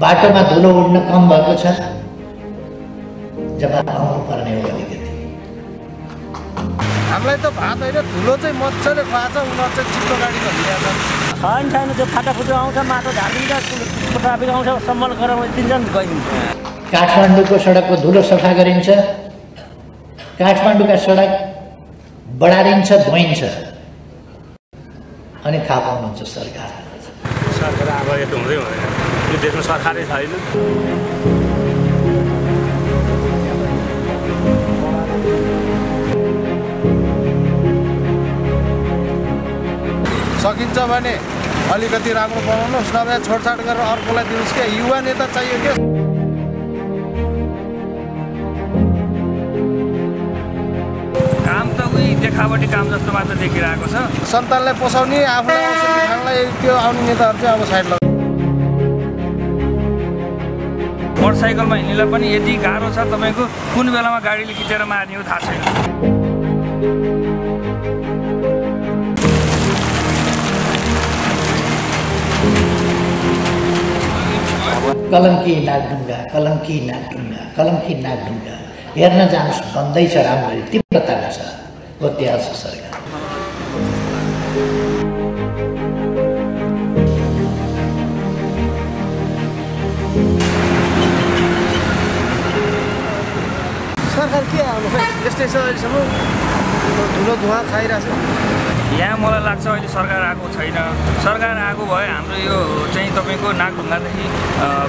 बाटोमा धुलो उड्न कम भएको छ। जवाब आउनुपर्ने हो अलिकति। हामीलाई त भात होइन धुलो चाहिँ मजाले खुवाएको छ उनीहरू चाहिँ चिप्लो गाडीमा ल्याएको छैन छैन त्यो फाटाफुटो आउँछ माटो झारिदिन्छ ट्राफिक आउँछ सम्बल गराउनु तिनजना गइदिन्छ। काठमाडौँको सडकको धुलो सफा गरिन्छ। काठमाडौँका सडक बढारिन्छ धोइन्छ। अनि थाहा पाउनुहुन्छ सरकार। सरकार अब यस्तो हुँदै हुँदैन। यो देशमा सरकारै छैन। सकिन्छ भने अलिकति राम्रो बनाउनुहोस् नभए छोडछाड गरेर अर्कोलाई दिनुहोस् क्या। युवा नेता चाहियो क्या। काम त उही देखावटी काम जस्तो मात्र देखिरहेको छ। सन्तानलाई पोसाउने आफूलाई खानलाई त्यो आउने नेताहरू चाहिँ अब साइड मोटरसाइकलमा हिँड्नेलाई पनि यति गाह्रो छ तपाईँको कुन बेलामा गाडीले खिचेर मार्ने हो थाहा छैन। कलङ्की नागढुङ्गा कलङ्की नागढुङ्गा कलङ्की नागढुङ्गा। हेर्न जानुहोस् भन्दैछ राम्ररी तीव्रतामा छ। हो त्यहाँ छ सरकार। सरकार के आउनु खै यस्तै छ अहिलेसम्म। धुलो धुवा खाइरहेको छ यहाँ मलाई लाग्छ अहिले सरकार आएको छैन। सरकार आएको भए हाम्रो यो चाहिँ तपाईँको नागढुङ्गादेखि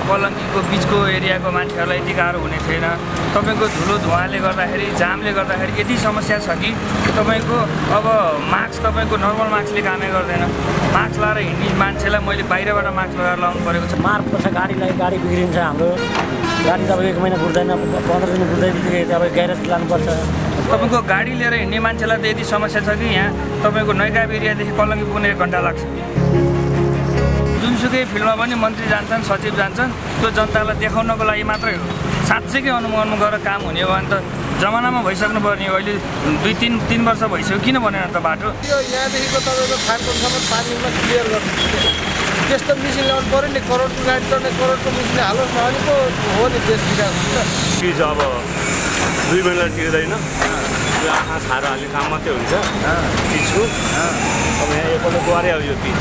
कलङ्कीको बिचको एरियाको मान्छेहरूलाई यति गाह्रो हुने थिएन। तपाईँको धुलो धुवाले गर्दाखेरि जामले गर्दाखेरि यति समस्या छ कि तपाईँको अब मास्क तपाईँको नर्मल मास्कले कामै गर्दैन। मास्क लगाएर हिँड्ने मान्छेलाई मैले बाहिरबाट मास्क लगाएर लाउनु परेको छ। मार पर्छ गाडीलाई गाडी बिग्रिन्छ हाम्रो। गाडी त अब एक महिना कुर्दैन पन्ध्र दिन कुर्दै बित्तिकै तपाईँ ग्यारेज लानुपर्छ। तपाईँको गाडी लिएर हिँड्ने मान्छेलाई त यति समस्या छ कि यहाँ? तपाईँको नैकाब एरियादेखि कलङ्की पुग्ने एक घन्टा लाग्छ। जुनसुकै फिल्डमा पनि मन्त्री जान्छन् सचिव जान्छन् त्यो जनतालाई देखाउनको लागि मात्रै हो। साँच्चैकै अनुमोदन गरेर काम हुने हो भने त जमानामा भइसक्नु पर्ने हो अहिले दुई तिन तिन वर्ष भइसक्यो। किन बनेन त बाटो? यो यहाँदेखिको तपाईँको फार्कुनसम्म पानीमा क्लियर गर्नु। त्यस्तो मिसिन ल्याउनु पऱ्यो नि करोडको गाडी चढ्ने करोडको मिसिन हालोस् न पो हो नि देश विकास। हुन्छ चिज अब दुई महिना टिक्दैन। यो आँखा छाएर हाल्ने काम मात्रै हुन्छ। चिजको अब यहाँ एकपल्ट गऱ्यो अब यो चिज